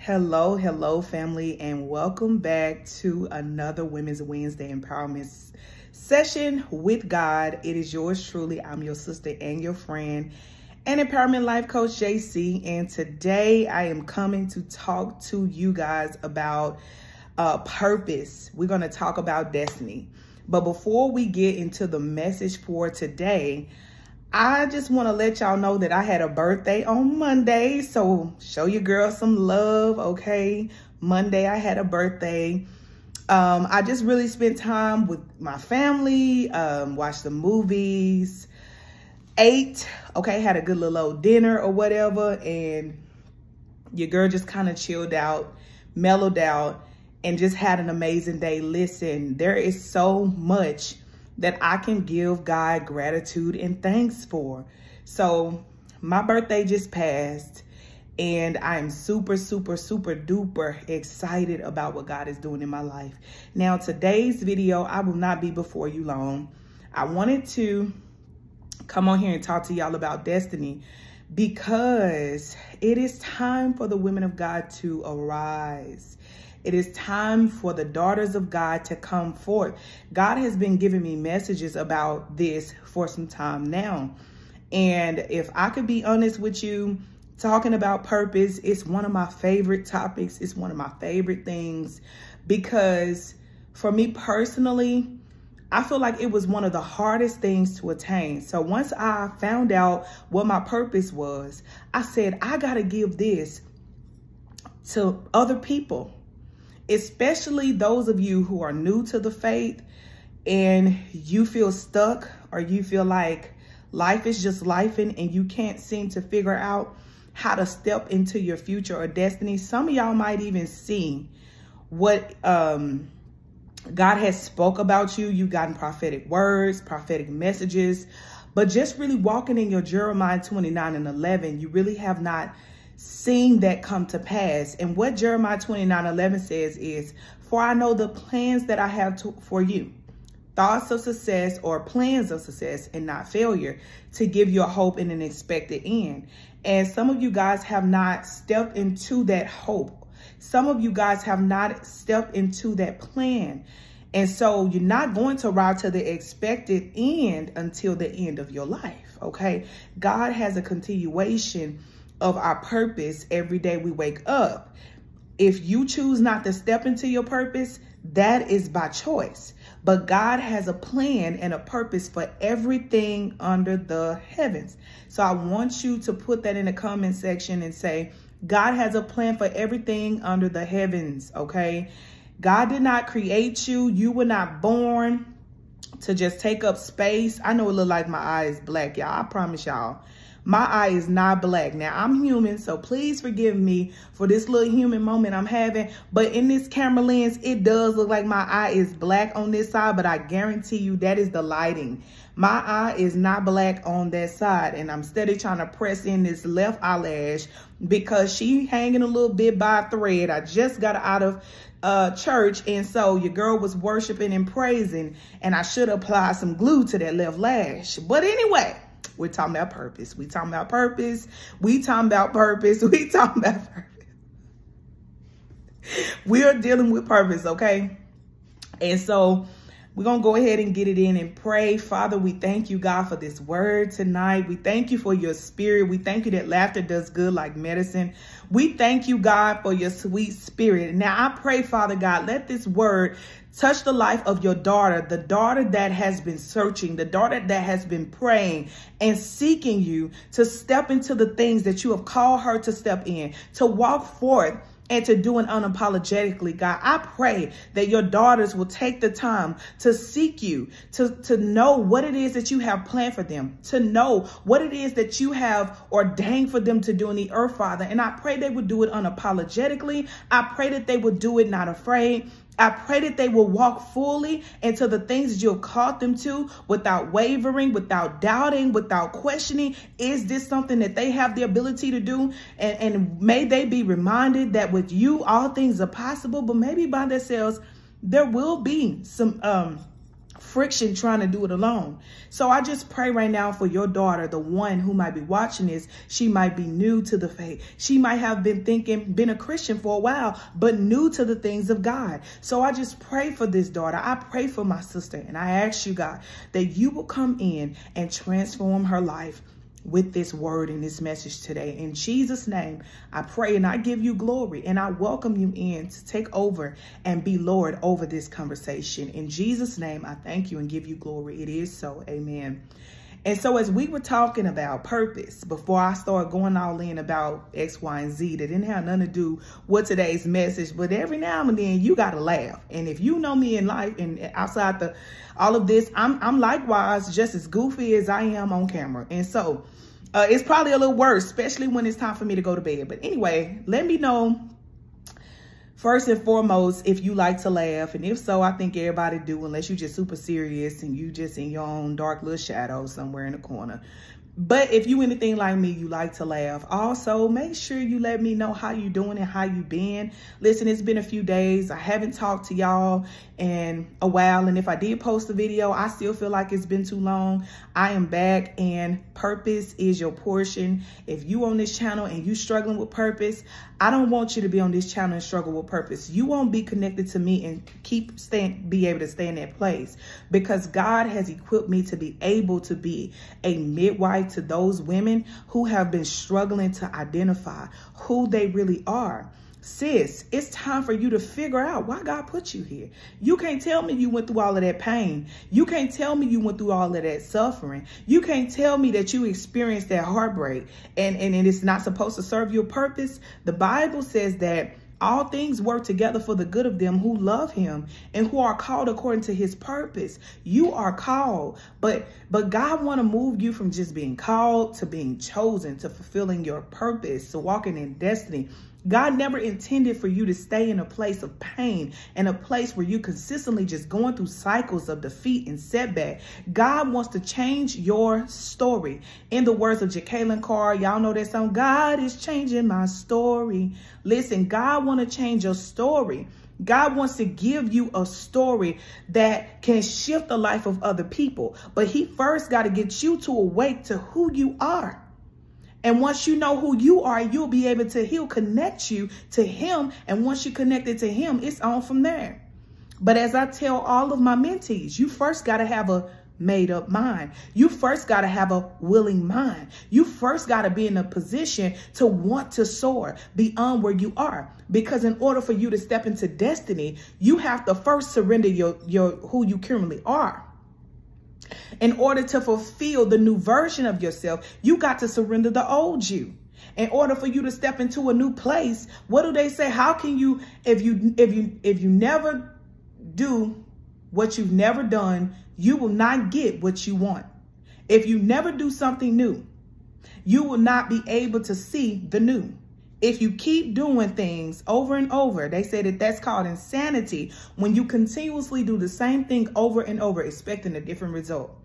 Hello, hello, family, and welcome back to another Women's Wednesday Empowerment session with God. It is yours truly. I'm your sister and your friend and Empowerment Life Coach JC. And today I am coming to talk to you guys about uh, purpose. We're going to talk about destiny. But before we get into the message for today, I just want to let y'all know that I had a birthday on Monday. So show your girl some love, okay? Monday, I had a birthday. Um, I just really spent time with my family, um, watched the movies, ate, okay, had a good little old dinner or whatever. And your girl just kind of chilled out, mellowed out, and just had an amazing day. Listen, there is so much that I can give God gratitude and thanks for. So my birthday just passed and I'm super, super, super duper excited about what God is doing in my life. Now, today's video, I will not be before you long. I wanted to come on here and talk to y'all about destiny because it is time for the women of God to arise. It is time for the daughters of God to come forth. God has been giving me messages about this for some time now. And if I could be honest with you, talking about purpose, it's one of my favorite topics. It's one of my favorite things because for me personally, I feel like it was one of the hardest things to attain. So once I found out what my purpose was, I said, I got to give this to other people especially those of you who are new to the faith and you feel stuck or you feel like life is just life and, you can't seem to figure out how to step into your future or destiny. Some of y'all might even see what um, God has spoke about you. You've gotten prophetic words, prophetic messages, but just really walking in your Jeremiah 29 and 11, you really have not seeing that come to pass. And what Jeremiah 29, 11 says is, for I know the plans that I have to, for you, thoughts of success or plans of success and not failure to give you a hope and an expected end. And some of you guys have not stepped into that hope. Some of you guys have not stepped into that plan. And so you're not going to ride to the expected end until the end of your life, okay? God has a continuation of our purpose every day we wake up. If you choose not to step into your purpose, that is by choice. But God has a plan and a purpose for everything under the heavens. So I want you to put that in the comment section and say, God has a plan for everything under the heavens, okay? God did not create you. You were not born to just take up space. I know it look like my eye is black, y'all. I promise y'all. My eye is not black. Now, I'm human, so please forgive me for this little human moment I'm having. But in this camera lens, it does look like my eye is black on this side, but I guarantee you that is the lighting. My eye is not black on that side, and I'm steady trying to press in this left eyelash because she hanging a little bit by thread. I just got out of uh, church, and so your girl was worshiping and praising, and I should apply some glue to that left lash. But anyway, we're talking about purpose. We talking about purpose. We talking about purpose. We talking about purpose. We are dealing with purpose, okay? And so we're going to go ahead and get it in and pray. Father, we thank you, God, for this word tonight. We thank you for your spirit. We thank you that laughter does good like medicine. We thank you, God, for your sweet spirit. Now I pray, Father God, let this word Touch the life of your daughter, the daughter that has been searching, the daughter that has been praying and seeking you to step into the things that you have called her to step in, to walk forth and to do it unapologetically, God. I pray that your daughters will take the time to seek you, to, to know what it is that you have planned for them, to know what it is that you have ordained for them to do in the earth, Father. And I pray they would do it unapologetically. I pray that they would do it not afraid. I pray that they will walk fully into the things that you have called them to without wavering, without doubting, without questioning. Is this something that they have the ability to do? And, and may they be reminded that with you, all things are possible, but maybe by themselves, there will be some um, friction trying to do it alone. So I just pray right now for your daughter, the one who might be watching this. She might be new to the faith. She might have been thinking, been a Christian for a while, but new to the things of God. So I just pray for this daughter. I pray for my sister. And I ask you, God, that you will come in and transform her life with this word and this message today. In Jesus' name, I pray and I give you glory and I welcome you in to take over and be Lord over this conversation. In Jesus' name, I thank you and give you glory. It is so. Amen. And so as we were talking about purpose, before I started going all in about X, Y, and Z, that didn't have nothing to do with today's message, but every now and then you got to laugh. And if you know me in life and outside the all of this, I'm, I'm likewise just as goofy as I am on camera. And so uh, it's probably a little worse, especially when it's time for me to go to bed. But anyway, let me know first and foremost if you like to laugh. And if so, I think everybody do, unless you're just super serious and you just in your own dark little shadow somewhere in the corner. But if you anything like me, you like to laugh. Also, make sure you let me know how you doing and how you been. Listen, it's been a few days. I haven't talked to y'all in a while. And if I did post a video, I still feel like it's been too long. I am back and purpose is your portion. If you on this channel and you struggling with purpose, I don't want you to be on this channel and struggle with purpose. You won't be connected to me and keep stand, be able to stay in that place because God has equipped me to be able to be a midwife to those women who have been struggling to identify who they really are. Sis, it's time for you to figure out why God put you here. You can't tell me you went through all of that pain. You can't tell me you went through all of that suffering. You can't tell me that you experienced that heartbreak and, and, and it's not supposed to serve your purpose. The Bible says that all things work together for the good of them who love him and who are called according to his purpose. You are called, but but God want to move you from just being called to being chosen, to fulfilling your purpose, to walking in destiny. God never intended for you to stay in a place of pain and a place where you consistently just going through cycles of defeat and setback. God wants to change your story. In the words of Jekalyn Carr, y'all know that song, God is changing my story. Listen, God want to change your story. God wants to give you a story that can shift the life of other people. But he first got to get you to awake to who you are. And once you know who you are, you'll be able to, he'll connect you to him. And once you connected to him, it's on from there. But as I tell all of my mentees, you first got to have a made up mind. You first got to have a willing mind. You first got to be in a position to want to soar beyond where you are. Because in order for you to step into destiny, you have to first surrender your, your who you currently are. In order to fulfill the new version of yourself, you got to surrender the old you. In order for you to step into a new place, what do they say? How can you, if you, if you, if you never do what you've never done, you will not get what you want. If you never do something new, you will not be able to see the new. If you keep doing things over and over, they say that that's called insanity when you continuously do the same thing over and over, expecting a different result.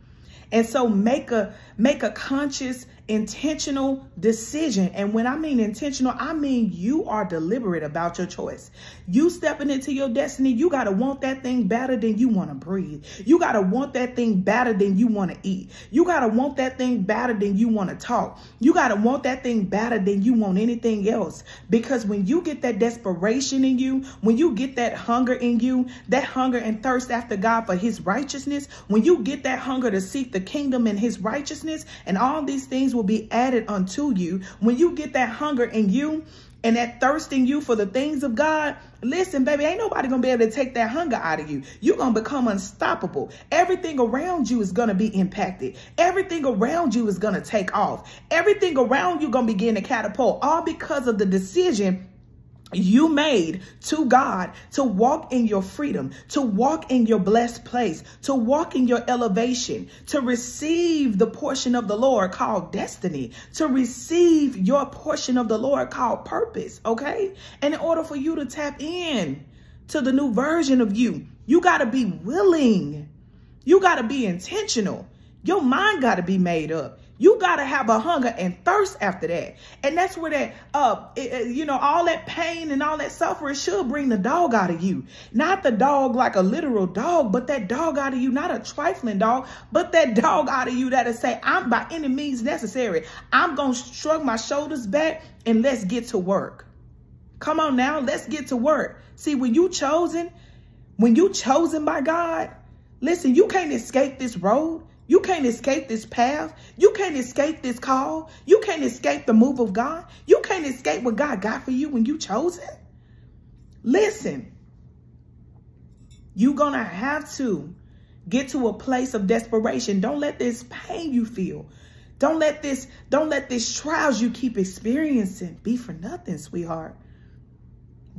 And so make a make a conscious intentional decision. And when I mean intentional, I mean you are deliberate about your choice. You stepping into your destiny, you got to want that thing better than you want to breathe. You got to want that thing better than you want to eat. You got to want that thing better than you want to talk. You got to want that thing better than you want anything else. Because when you get that desperation in you, when you get that hunger in you, that hunger and thirst after God for his righteousness, when you get that hunger to seek the kingdom and his righteousness and all these things will be added unto you. When you get that hunger in you and that thirst in you for the things of God, listen, baby, ain't nobody going to be able to take that hunger out of you. You're going to become unstoppable. Everything around you is going to be impacted. Everything around you is going to take off. Everything around you going to begin to catapult all because of the decision you made to God to walk in your freedom, to walk in your blessed place, to walk in your elevation, to receive the portion of the Lord called destiny, to receive your portion of the Lord called purpose, okay? And in order for you to tap in to the new version of you, you got to be willing. You got to be intentional. Your mind got to be made up. You got to have a hunger and thirst after that. And that's where that, uh, it, you know, all that pain and all that suffering should bring the dog out of you. Not the dog like a literal dog, but that dog out of you, not a trifling dog, but that dog out of you that'll say, I'm by any means necessary. I'm going to shrug my shoulders back and let's get to work. Come on now, let's get to work. See, when you chosen, when you chosen by God, listen, you can't escape this road. You can't escape this path. You can't escape this call. You can't escape the move of God. You can't escape what God got for you when you chose it. Listen, you're going to have to get to a place of desperation. Don't let this pain you feel. Don't let this, don't let this trials you keep experiencing be for nothing, sweetheart.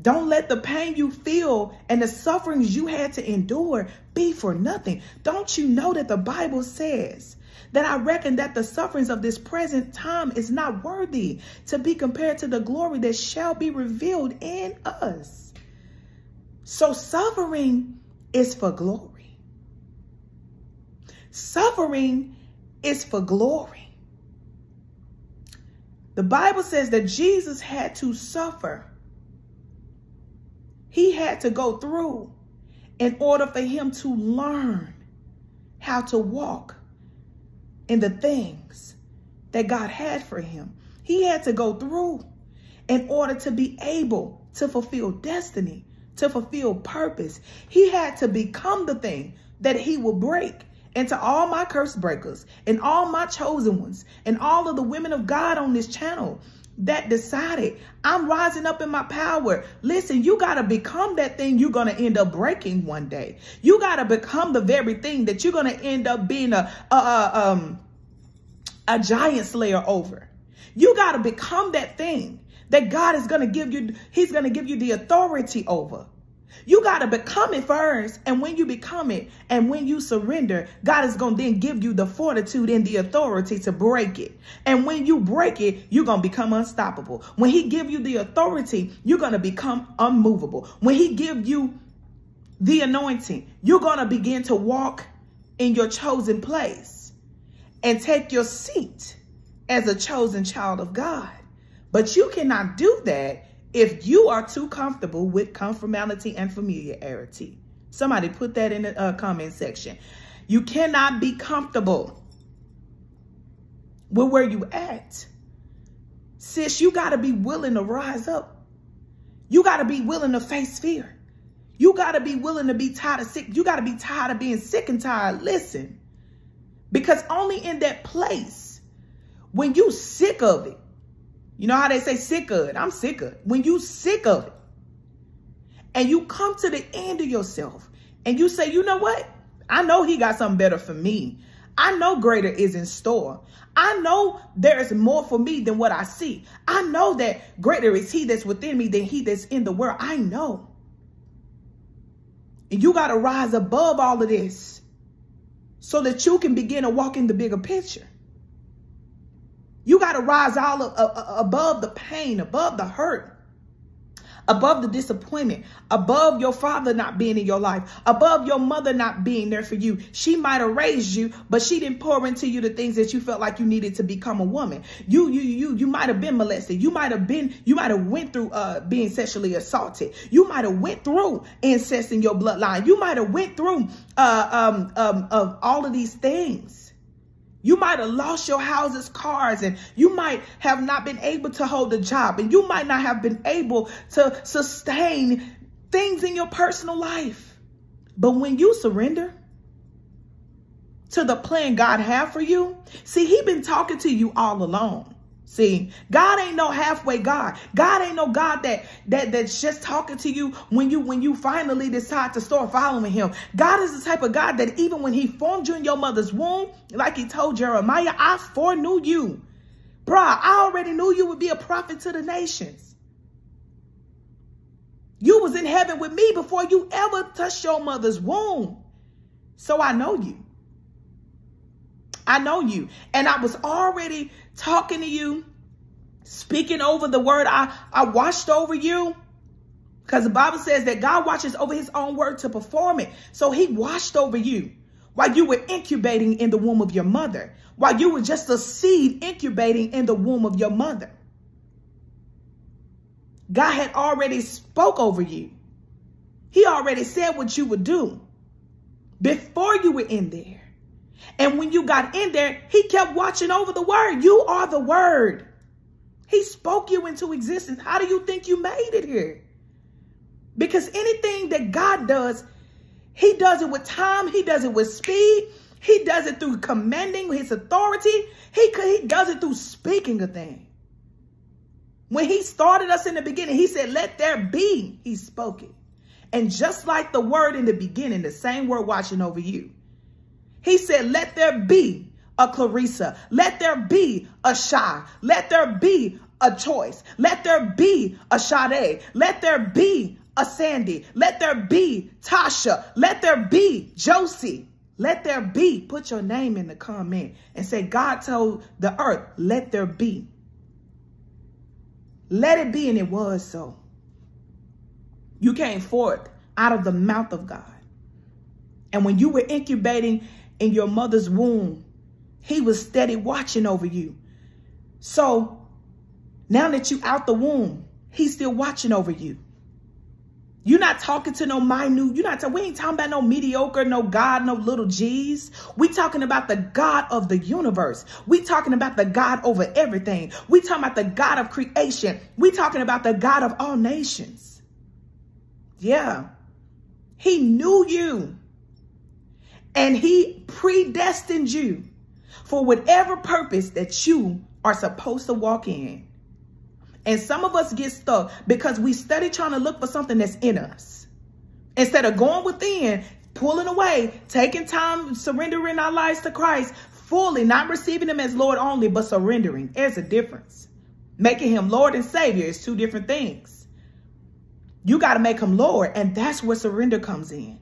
Don't let the pain you feel and the sufferings you had to endure be for nothing. Don't you know that the Bible says that I reckon that the sufferings of this present time is not worthy to be compared to the glory that shall be revealed in us. So suffering is for glory. Suffering is for glory. The Bible says that Jesus had to suffer he had to go through in order for him to learn how to walk in the things that God had for him. He had to go through in order to be able to fulfill destiny, to fulfill purpose. He had to become the thing that he will break. And to all my curse breakers and all my chosen ones and all of the women of God on this channel, that decided I'm rising up in my power. Listen, you got to become that thing you're going to end up breaking one day. You got to become the very thing that you're going to end up being a, a, a, um, a giant slayer over. You got to become that thing that God is going to give you. He's going to give you the authority over. You got to become it first. And when you become it and when you surrender, God is going to then give you the fortitude and the authority to break it. And when you break it, you're going to become unstoppable. When he give you the authority, you're going to become unmovable. When he give you the anointing, you're going to begin to walk in your chosen place and take your seat as a chosen child of God. But you cannot do that if you are too comfortable with conformality and familiarity. Somebody put that in the uh, comment section. You cannot be comfortable with where you at. Sis, you got to be willing to rise up. You got to be willing to face fear. You got to be willing to be tired of sick. You got to be tired of being sick and tired. Listen, because only in that place, when you sick of it, you know how they say sick of it? I'm sick of it. When you sick of it and you come to the end of yourself and you say, you know what? I know he got something better for me. I know greater is in store. I know there is more for me than what I see. I know that greater is he that's within me than he that's in the world. I know. And you got to rise above all of this so that you can begin to walk in the bigger picture. You got to rise all of, uh, above the pain, above the hurt, above the disappointment, above your father not being in your life, above your mother not being there for you. She might have raised you, but she didn't pour into you the things that you felt like you needed to become a woman. You, you, you, you might have been molested. You might have been, you might have went through uh, being sexually assaulted. You might have went through incest in your bloodline. You might have went through uh, um, um, of all of these things. You might have lost your houses, cars, and you might have not been able to hold a job, and you might not have been able to sustain things in your personal life. But when you surrender to the plan God have for you, see, he been talking to you all along. See, God ain't no halfway God. God ain't no God that that that's just talking to you when you when you finally decide to start following him. God is the type of God that even when he formed you in your mother's womb, like he told Jeremiah, I foreknew you. Bruh, I already knew you would be a prophet to the nations. You was in heaven with me before you ever touched your mother's womb. So I know you. I know you. And I was already talking to you, speaking over the word. I, I watched over you. Because the Bible says that God watches over his own word to perform it. So he watched over you while you were incubating in the womb of your mother, while you were just a seed incubating in the womb of your mother. God had already spoke over you. He already said what you would do before you were in there. And when you got in there, he kept watching over the word. You are the word. He spoke you into existence. How do you think you made it here? Because anything that God does, he does it with time. He does it with speed. He does it through commanding his authority. He, he does it through speaking a thing. When he started us in the beginning, he said, let there be. He spoke it. And just like the word in the beginning, the same word watching over you. He said, let there be a Clarissa. Let there be a Shy. Let there be a choice. Let there be a Sade. Let there be a Sandy. Let there be Tasha. Let there be Josie. Let there be. Put your name in the comment and say, God told the earth, let there be. Let it be, and it was so. You came forth out of the mouth of God. And when you were incubating in your mother's womb, he was steady watching over you. So now that you out the womb, he's still watching over you. You're not talking to no minute. You're not. We ain't talking about no mediocre, no God, no little G's. We talking about the God of the universe. We talking about the God over everything. We talking about the God of creation. We talking about the God of all nations. Yeah. He knew you. And he predestined you for whatever purpose that you are supposed to walk in. And some of us get stuck because we study trying to look for something that's in us. Instead of going within, pulling away, taking time, surrendering our lives to Christ fully, not receiving him as Lord only, but surrendering. There's a difference. Making him Lord and Savior is two different things. You got to make him Lord, and that's where surrender comes in.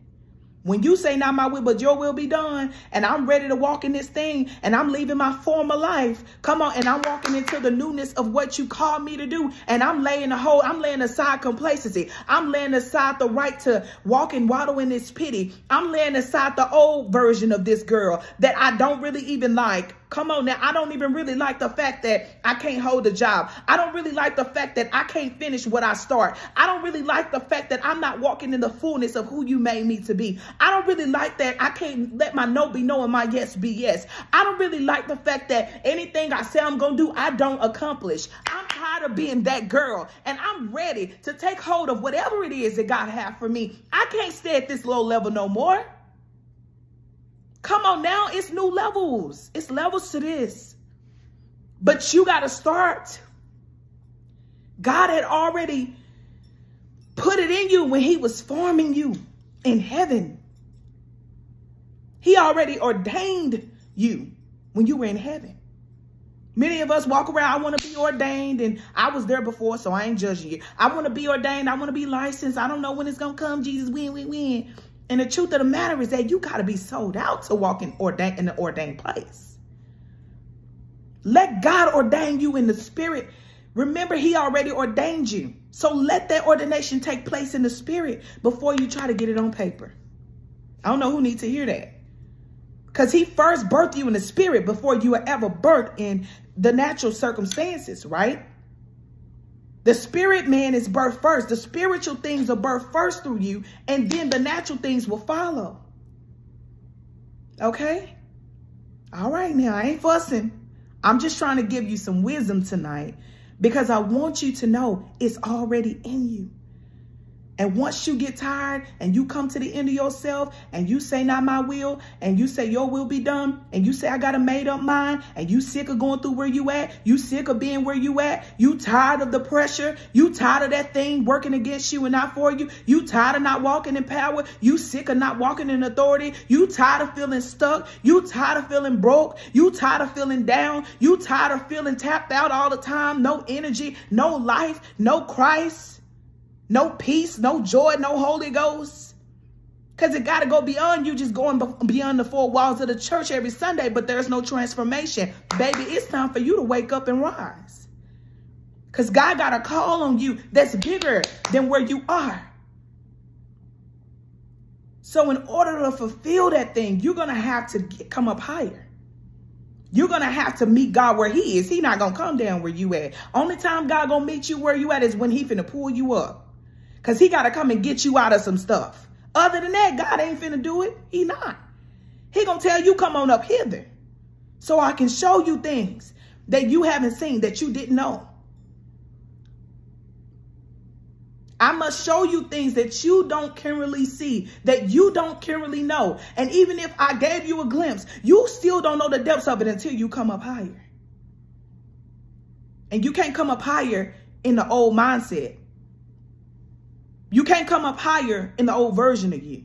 When you say not my will, but your will be done, and I'm ready to walk in this thing, and I'm leaving my former life, come on, and I'm walking into the newness of what you called me to do, and I'm laying the whole, I'm laying aside complacency. I'm laying aside the right to walk and waddle in this pity. I'm laying aside the old version of this girl that I don't really even like. Come on now. I don't even really like the fact that I can't hold a job. I don't really like the fact that I can't finish what I start. I don't really like the fact that I'm not walking in the fullness of who you made me to be. I don't really like that I can't let my no be no and my yes be yes. I don't really like the fact that anything I say I'm going to do, I don't accomplish. I'm tired of being that girl and I'm ready to take hold of whatever it is that God have for me. I can't stay at this low level no more. Come on now, it's new levels. It's levels to this. But you got to start. God had already put it in you when he was forming you in heaven. He already ordained you when you were in heaven. Many of us walk around, I want to be ordained, and I was there before, so I ain't judging you. I want to be ordained. I want to be licensed. I don't know when it's going to come. Jesus, When, when, win. And the truth of the matter is that you got to be sold out to walk in, ordain, in the ordained place. Let God ordain you in the spirit. Remember, he already ordained you. So let that ordination take place in the spirit before you try to get it on paper. I don't know who needs to hear that. Because he first birthed you in the spirit before you were ever birthed in the natural circumstances, right? The spirit man is birth first. The spiritual things are birth first through you, and then the natural things will follow. Okay? All right, now I ain't fussing. I'm just trying to give you some wisdom tonight because I want you to know it's already in you. And once you get tired and you come to the end of yourself and you say, not my will, and you say, your will be done, and you say, I got a made up mind, and you sick of going through where you at, you sick of being where you at, you tired of the pressure, you tired of that thing working against you and not for you, you tired of not walking in power, you sick of not walking in authority, you tired of feeling stuck, you tired of feeling broke, you tired of feeling down, you tired of feeling tapped out all the time, no energy, no life, no Christ. No peace, no joy, no Holy Ghost. Because it got to go beyond you just going beyond the four walls of the church every Sunday, but there's no transformation. Baby, it's time for you to wake up and rise. Because God got a call on you that's bigger than where you are. So in order to fulfill that thing, you're going to have to get, come up higher. You're going to have to meet God where he is. He not going to come down where you at. Only time God going to meet you where you at is when he finna pull you up. Because he got to come and get you out of some stuff. Other than that, God ain't finna do it. He not. He to tell you, come on up hither. So I can show you things that you haven't seen, that you didn't know. I must show you things that you don't currently see, that you don't currently know. And even if I gave you a glimpse, you still don't know the depths of it until you come up higher. And you can't come up higher in the old mindset. You can't come up higher in the old version of you.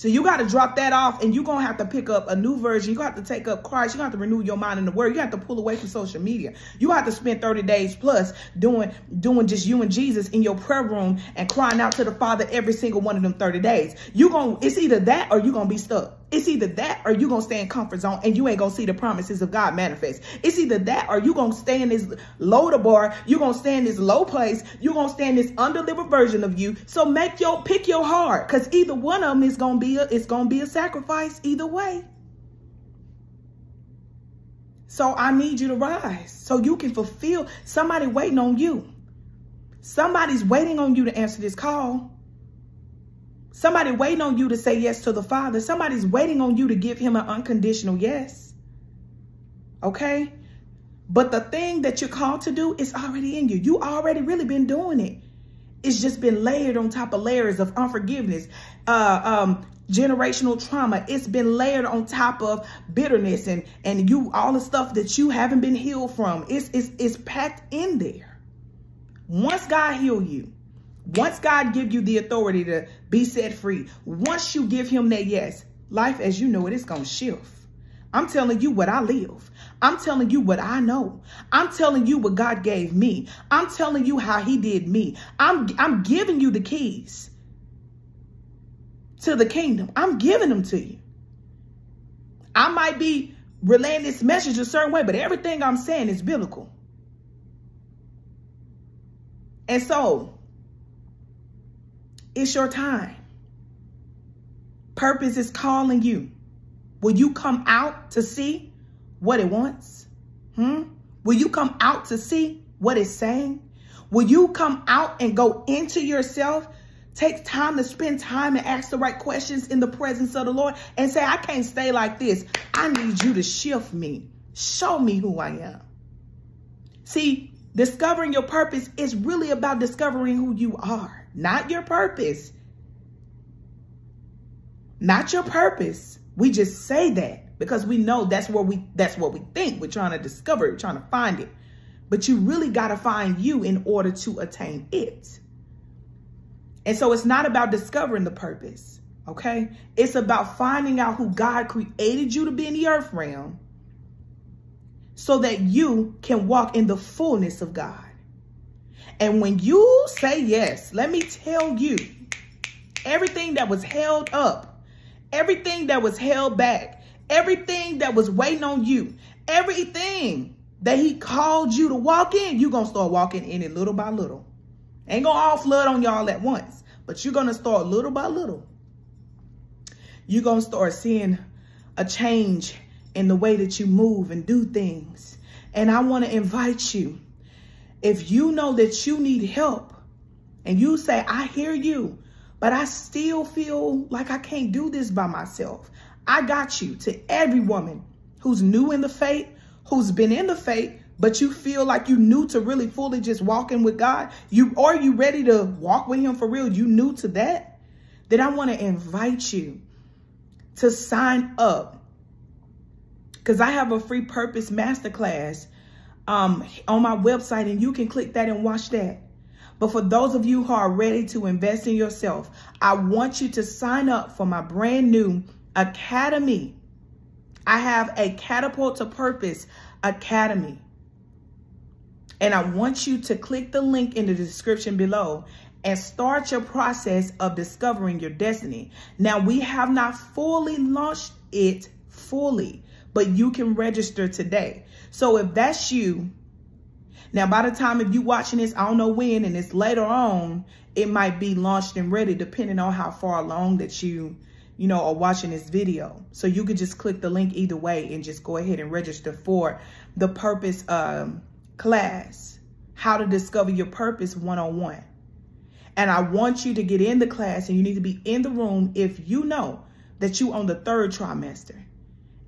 So you got to drop that off and you're going to have to pick up a new version. You have to take up Christ. You have to renew your mind in the word. You have to pull away from social media. You have to spend 30 days plus doing, doing just you and Jesus in your prayer room and crying out to the Father every single one of them 30 days. You going to, it's either that or you're going to be stuck. It's either that or you're going to stay in comfort zone and you ain't going to see the promises of God manifest. It's either that or you're going to stay in this loader bar. You're going to stay in this low place. You're going to stay in this undelivered version of you. So make your, pick your heart because either one of them is going to be a, it's going to be a sacrifice either way. So I need you to rise so you can fulfill somebody waiting on you. Somebody's waiting on you to answer this call. Somebody waiting on you to say yes to the Father. Somebody's waiting on you to give him an unconditional yes. Okay? But the thing that you're called to do is already in you. You already really been doing it. It's just been layered on top of layers of unforgiveness, uh, um, generational trauma. It's been layered on top of bitterness and, and you all the stuff that you haven't been healed from. It's, it's, it's packed in there. Once God heal you, once God give you the authority to be set free, once you give him that yes, life as you know it is going to shift. I'm telling you what I live. I'm telling you what I know. I'm telling you what God gave me. I'm telling you how he did me. I'm, I'm giving you the keys to the kingdom. I'm giving them to you. I might be relaying this message a certain way, but everything I'm saying is biblical. And so it's your time. Purpose is calling you. Will you come out to see what it wants? Hmm? Will you come out to see what it's saying? Will you come out and go into yourself? Take time to spend time and ask the right questions in the presence of the Lord and say, I can't stay like this. I need you to shift me. Show me who I am. See, discovering your purpose is really about discovering who you are not your purpose. Not your purpose. We just say that because we know that's where we that's what we think. We're trying to discover it, we're trying to find it. But you really got to find you in order to attain it. And so it's not about discovering the purpose, okay? It's about finding out who God created you to be in the earth realm so that you can walk in the fullness of God. And when you say yes, let me tell you, everything that was held up, everything that was held back, everything that was waiting on you, everything that he called you to walk in, you're going to start walking in it little by little. Ain't to all flood on y'all at once, but you're to start little by little. You're to start seeing a change in the way that you move and do things. And I want to invite you if you know that you need help and you say, I hear you, but I still feel like I can't do this by myself. I got you to every woman who's new in the faith, who's been in the faith, but you feel like you new to really fully just walking with God. You Are you ready to walk with him for real? You new to that? Then I want to invite you to sign up because I have a free purpose masterclass um, on my website and you can click that and watch that. But for those of you who are ready to invest in yourself, I want you to sign up for my brand new academy. I have a Catapult to Purpose Academy. And I want you to click the link in the description below and start your process of discovering your destiny. Now, we have not fully launched it fully, but you can register today. So if that's you, Now, by the time if you watching this, I don't know when, and it's later on, it might be launched and ready depending on how far along that you, you know, are watching this video. So you could just click the link either way and just go ahead and register for the purpose um, class, how to discover your purpose one-on-one. -on -one. And I want you to get in the class and you need to be in the room if you know that you on the third trimester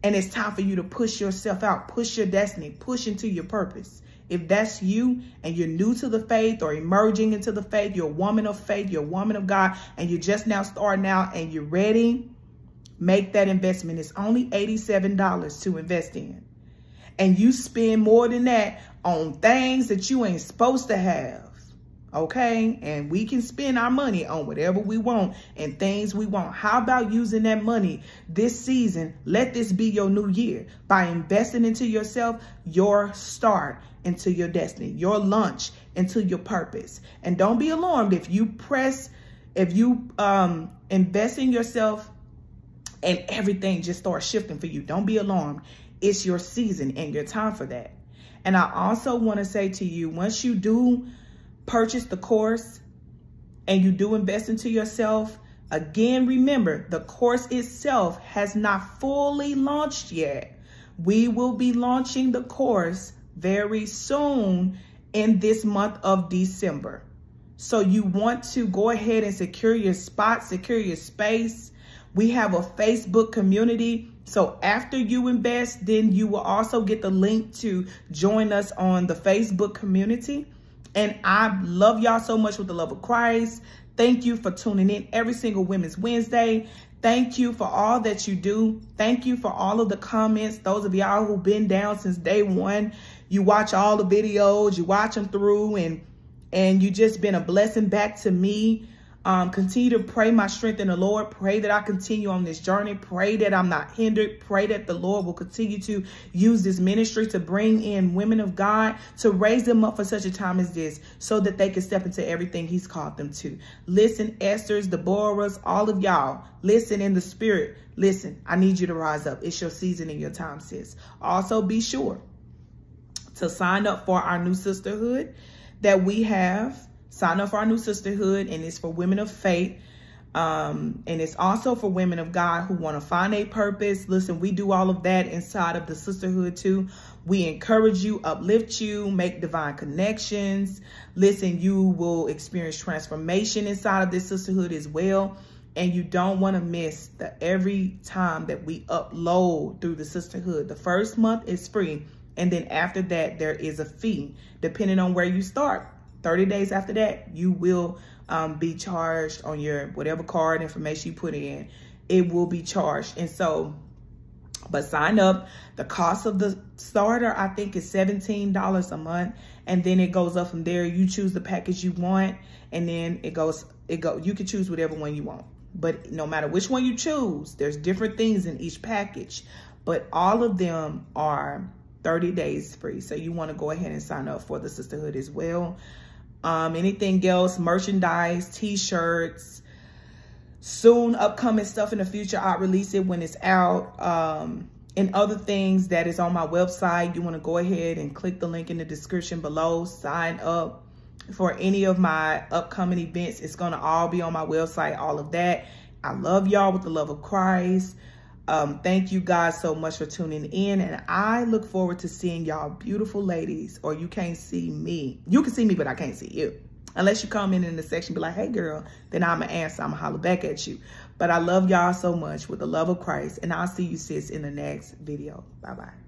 and it's time for you to push yourself out, push your destiny, push into your purpose. If that's you and you're new to the faith or emerging into the faith, you're a woman of faith, you're a woman of God, and you're just now starting out and you're ready, make that investment. It's only $87 to invest in. And you spend more than that on things that you ain't supposed to have okay? And we can spend our money on whatever we want and things we want. How about using that money this season? Let this be your new year by investing into yourself, your start into your destiny, your lunch into your purpose. And don't be alarmed if you press, if you um, invest in yourself and everything just starts shifting for you. Don't be alarmed. It's your season and your time for that. And I also want to say to you, once you do purchase the course and you do invest into yourself, again, remember the course itself has not fully launched yet. We will be launching the course very soon in this month of December. So you want to go ahead and secure your spot, secure your space. We have a Facebook community. So after you invest, then you will also get the link to join us on the Facebook community. And I love y'all so much with the love of Christ. Thank you for tuning in every single Women's Wednesday. Thank you for all that you do. Thank you for all of the comments. Those of y'all who've been down since day one. You watch all the videos, you watch them through and and you just been a blessing back to me. Um, continue to pray my strength in the Lord. Pray that I continue on this journey. Pray that I'm not hindered. Pray that the Lord will continue to use this ministry to bring in women of God, to raise them up for such a time as this, so that they can step into everything he's called them to. Listen, Esther's, Deborah's, all of y'all, listen in the spirit. Listen, I need you to rise up. It's your season and your time, sis. Also, be sure to sign up for our new sisterhood that we have sign up for our new sisterhood and it's for women of faith. Um, and it's also for women of God who want to find a purpose. Listen, we do all of that inside of the sisterhood too. We encourage you, uplift you, make divine connections. Listen, you will experience transformation inside of this sisterhood as well. And you don't want to miss the every time that we upload through the sisterhood. The first month is free. And then after that, there is a fee, depending on where you start. 30 days after that, you will um, be charged on your whatever card information you put in. It will be charged. And so, but sign up. The cost of the starter, I think, is $17 a month. And then it goes up from there. You choose the package you want. And then it goes, it go. you can choose whatever one you want. But no matter which one you choose, there's different things in each package. But all of them are 30 days free. So you want to go ahead and sign up for the sisterhood as well um, anything else, merchandise, t-shirts, soon upcoming stuff in the future. I'll release it when it's out. Um, and other things that is on my website. You want to go ahead and click the link in the description below. Sign up for any of my upcoming events. It's going to all be on my website, all of that. I love y'all with the love of Christ. Um, thank you guys so much for tuning in. And I look forward to seeing y'all beautiful ladies, or you can't see me. You can see me, but I can't see you. Unless you comment in in the section, be like, hey girl, then I'm going to answer. I'm going to holler back at you. But I love y'all so much with the love of Christ. And I'll see you sis in the next video. Bye-bye.